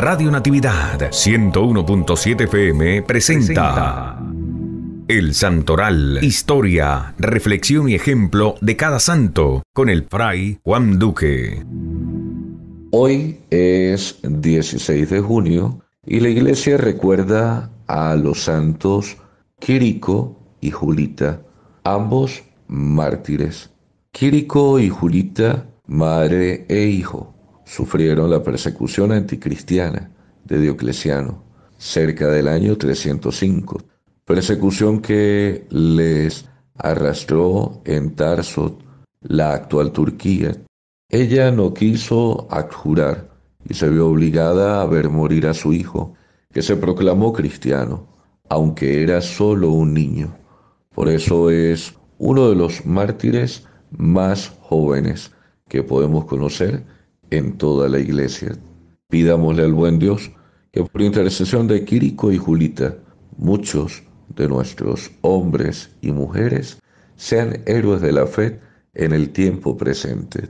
Radio Natividad 101.7 FM presenta El Santoral, historia, reflexión y ejemplo de cada santo con el fray Juan Duque. Hoy es 16 de junio y la iglesia recuerda a los santos Quirico y Julita, ambos mártires. Quirico y Julita, madre e hijo, sufrieron la persecución anticristiana de Diocleciano cerca del año 305, persecución que les arrastró en Tarso, la actual Turquía. Ella no quiso adjurar y se vio obligada a ver morir a su hijo, que se proclamó cristiano, aunque era solo un niño. Por eso es uno de los mártires más jóvenes que podemos conocer en toda la iglesia. Pidámosle al buen Dios que por intercesión de Quirico y Julita, muchos de nuestros hombres y mujeres sean héroes de la fe en el tiempo presente.